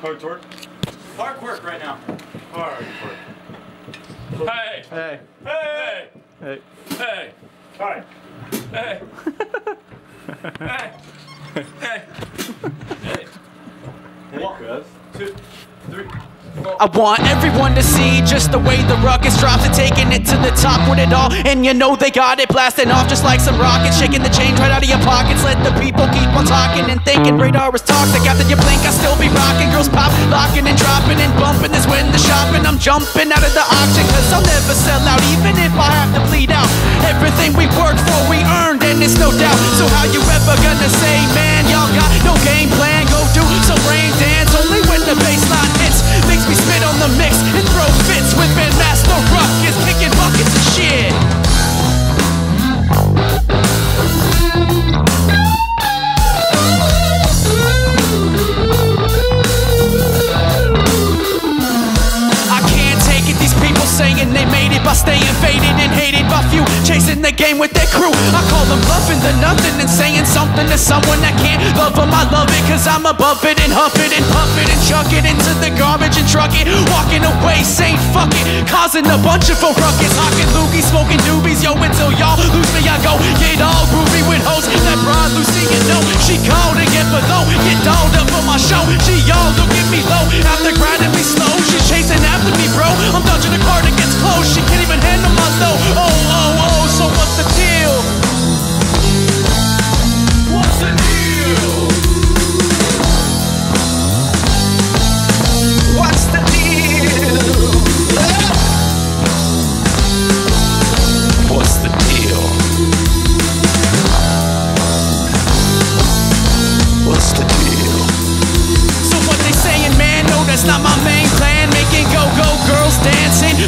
Hard work. Hard work right now. Hard work. Hey! Hey, Hey! hey. Hey! Hi. Hey! hey! Hey! Hey! One, two, three, four. I want everyone to see just the way the ruckus drops and taking it to the top with it all. And you know they got it blasting off just like some rockets, shaking the change right out of your pockets. Let the people keep on talking and thinking RayDar is toxic. After you blink, I still be rocking. Girls pop, locking and dropping and bumping. This when the shopping. I'm jumping out of the auction cause I'll never sell out, even if I have to bleed out. Everything we worked for, we earned, and it's no doubt. So how you ever gonna say, chasing the game with their crew. I call them bluffing the nothing and saying something to someone that can't love them. I love it cause I'm above it and huff it and puff it and chuck it into the garbage and truck it. Walking away saying fuck it, causing a bunch of a ruckus. Hawking loogies, smoking doobies, yo, until y'all lose me. I go get all groovy with hoes. That broad Lucy, you know, she called to get below, get dolled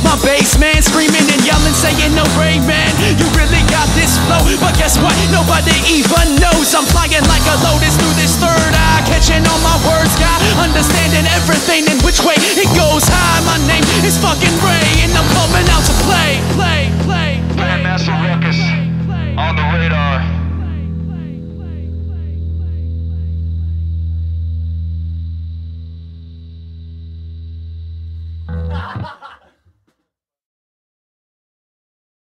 My basement screaming and yelling, saying, No brave man, you really got this flow. But guess what? Nobody even knows. I'm flying like a lotus through this third eye, catching all my words, God. Understanding everything and which way it goes high. My name is fucking Ray, and I'm coming out to play, play, play. BandMaster Ruckus on the radar. Ha ha ha!